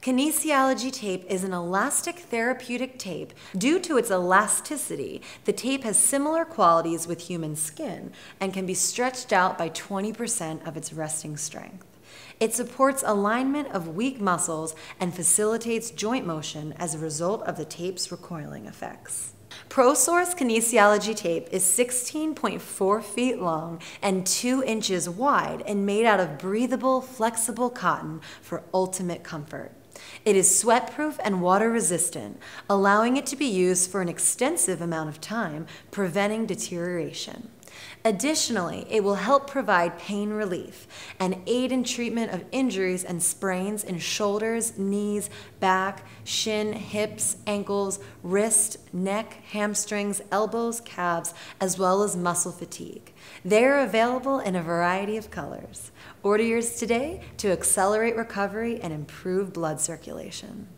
Kinesiology tape is an elastic therapeutic tape. Due to its elasticity, the tape has similar qualities with human skin and can be stretched out by 20% of its resting strength. It supports alignment of weak muscles and facilitates joint motion as a result of the tape's recoiling effects. ProSource kinesiology tape is 16.4 feet long and 2 inches wide and made out of breathable, flexible cotton for ultimate comfort. It is sweat-proof and water resistant, allowing it to be used for an extensive amount of time, preventing deterioration. Additionally, it will help provide pain relief and aid in treatment of injuries and sprains in shoulders, knees, back, shin, hips, ankles, wrist, neck, hamstrings, elbows, calves, as well as muscle fatigue. They are available in a variety of colors. Order yours today to accelerate recovery and improve blood circulation.